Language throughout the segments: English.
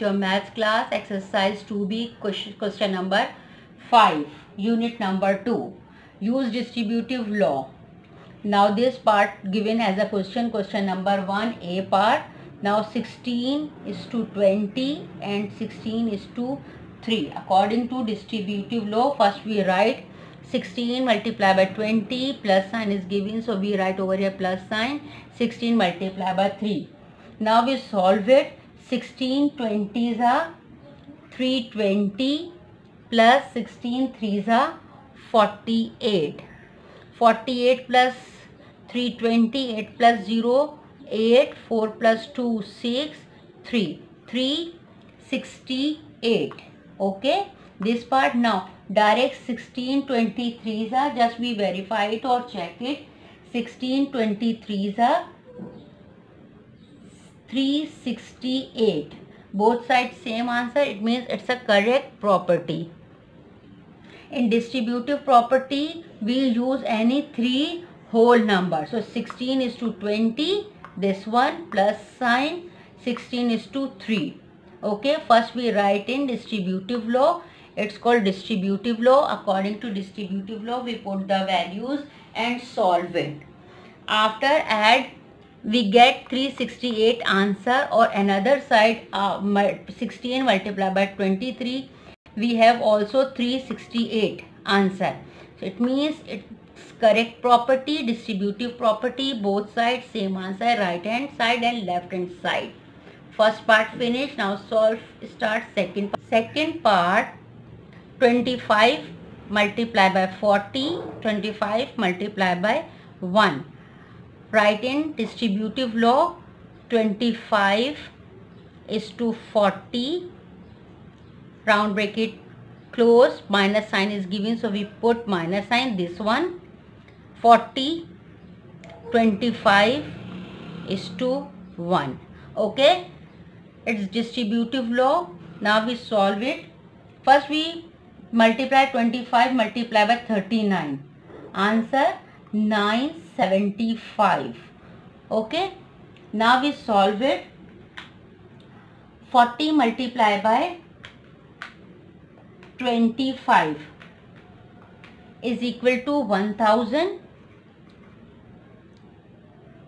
Your maths class exercise 2b question, question number 5 unit number 2 use distributive law. Now this part given as a question question number 1 a part. Now 16 is to 20 and 16 is to 3 according to distributive law first we write 16 multiplied by 20 plus sign is given. So we write over here plus sign 16 multiplied by 3 now we solve it 16 20s are 320 plus 16 3s are 48. 48 plus 320 8 plus 0 8 4 plus 2 6 3 368 okay? This part now direct 16 23s are just we verify it or check it. 16 23s are 368 both sides same answer. It means it's a correct property. In distributive property we use any three whole number. So 16 is to 20 this one plus sign 16 is to 3 okay first we write in distributive law. It's called distributive law. According to distributive law we put the values and solve it. After add we get 368 answer or another side uh, 16 multiplied by 23 we have also 368 answer so it means it's correct property distributive property both sides same answer right hand side and left hand side first part finished now solve start second part. second part 25 multiplied by 40 25 multiplied by 1 write in distributive law 25 is to 40 round bracket close minus sign is given so we put minus sign this one. 40 25 is to 1 okay? It's distributive law. Now we solve it. First we multiply 25 multiply by 39 answer 975 okay now we solve it 40 multiplied by 25 is equal to 1000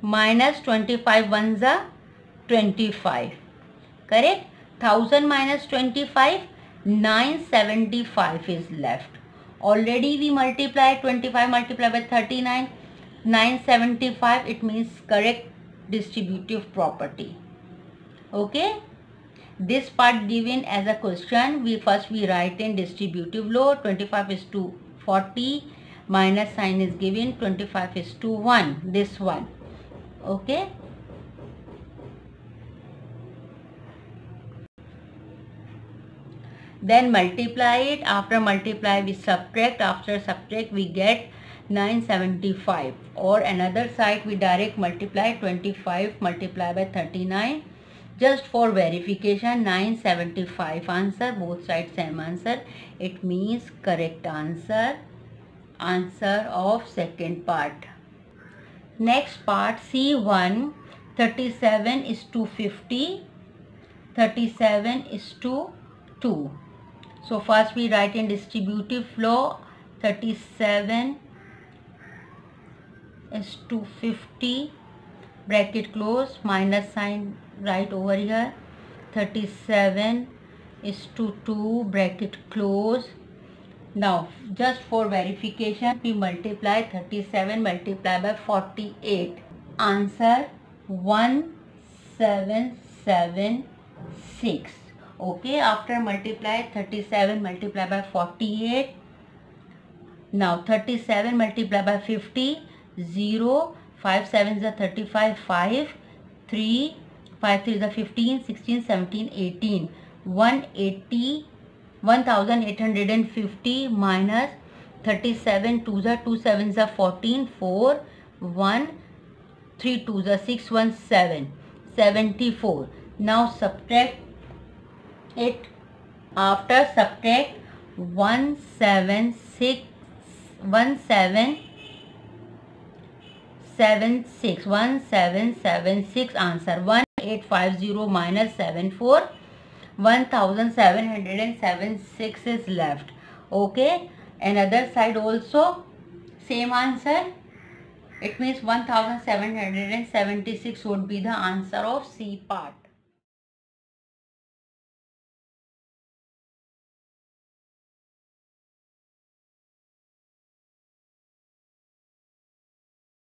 minus 25 ones are 25 correct 1000 minus 25 975 is left already we multiply 25 multiplied by 39 975 it means correct distributive property. Okay? This part given as a question we first we write in distributive law 25 is to 40 minus sign is given 25 is to 1 this one. Okay then multiply it. After multiply we subtract. After subtract we get 975 or another side we direct multiply 25 multiply by 39 just for verification 975 answer. Both sides same answer. It means correct answer. Answer of second part. Next part c1 37 is to 50 37 is to 2 so first we write in distributive law 37 is 250 bracket close minus sign right over here 37 is to 2 bracket close. Now just for verification we multiply 37 multiply by 48 answer 1776 okay after multiply 37 multiply by 48 now 37 multiply by 50 0 5 7 is 35 5 3 5 3 is 15 16 17 18 180 1850 minus 37 2 is 2 7 is 14 4 1 3 2 is 6 1 7 74 now subtract it after subtract 176 1776 1776 answer 1850 minus 74 1776 is left. Okay? Another side also same answer. It means 1776 would be the answer of C part